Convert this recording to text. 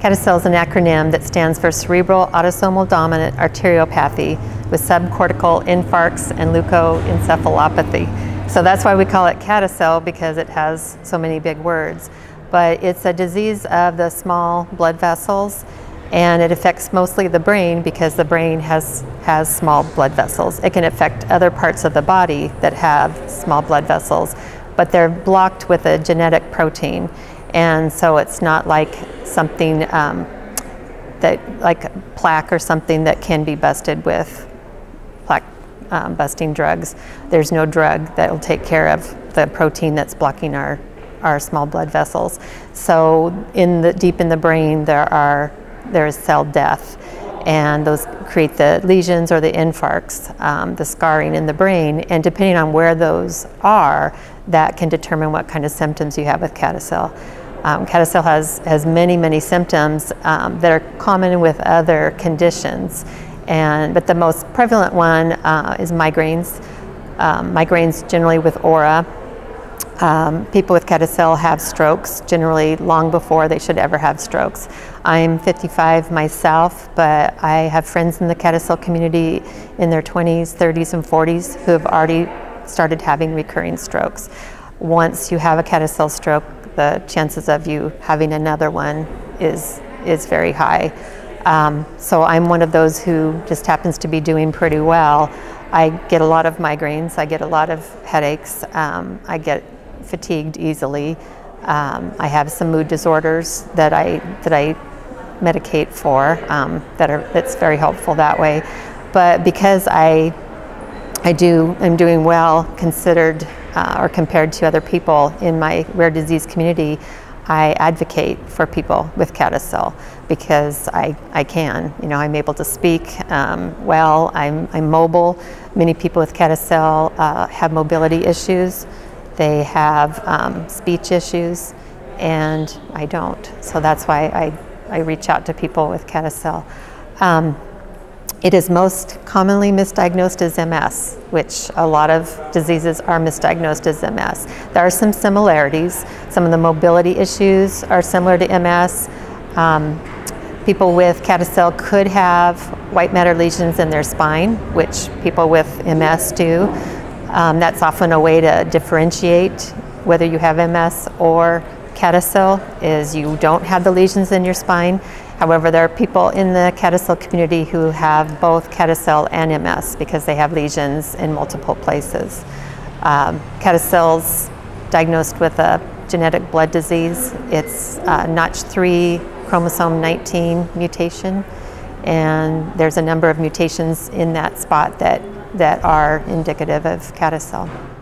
CADASIL is an acronym that stands for Cerebral Autosomal Dominant Arteriopathy with subcortical infarcts and leukoencephalopathy. So that's why we call it CADASIL because it has so many big words. But it's a disease of the small blood vessels and it affects mostly the brain because the brain has, has small blood vessels. It can affect other parts of the body that have small blood vessels, but they're blocked with a genetic protein. And so it's not like something um, that, like plaque or something that can be busted with plaque um, busting drugs. There's no drug that will take care of the protein that's blocking our, our small blood vessels. So in the, deep in the brain, there are there is cell death and those create the lesions or the infarcts, um, the scarring in the brain, and depending on where those are, that can determine what kind of symptoms you have with CADASIL. Um, CADASIL has, has many, many symptoms um, that are common with other conditions, and, but the most prevalent one uh, is migraines. Um, migraines generally with aura, um, people with CADASIL have strokes generally long before they should ever have strokes. I'm 55 myself, but I have friends in the CADASIL community in their 20s, 30s, and 40s who have already started having recurring strokes. Once you have a CADASIL stroke, the chances of you having another one is, is very high. Um, so I'm one of those who just happens to be doing pretty well. I get a lot of migraines, I get a lot of headaches, um, I get fatigued easily. Um, I have some mood disorders that I that I medicate for um, that are that's very helpful that way. But because I I do I'm doing well considered uh, or compared to other people in my rare disease community, I advocate for people with CADASIL because I, I can. You know, I'm able to speak um, well, I'm, I'm mobile. Many people with CADASIL uh, have mobility issues. They have um, speech issues, and I don't. So that's why I, I reach out to people with CADASIL. Um, it is most commonly misdiagnosed as MS, which a lot of diseases are misdiagnosed as MS. There are some similarities. Some of the mobility issues are similar to MS. Um, people with CADASIL could have white matter lesions in their spine, which people with MS do. Um, that's often a way to differentiate whether you have MS or CADASIL is you don't have the lesions in your spine. However, there are people in the CADASIL community who have both CADASIL and MS because they have lesions in multiple places. Um, CADASIL's diagnosed with a genetic blood disease. It's uh, Notch3 chromosome 19 mutation, and there's a number of mutations in that spot that that are indicative of CADASIL.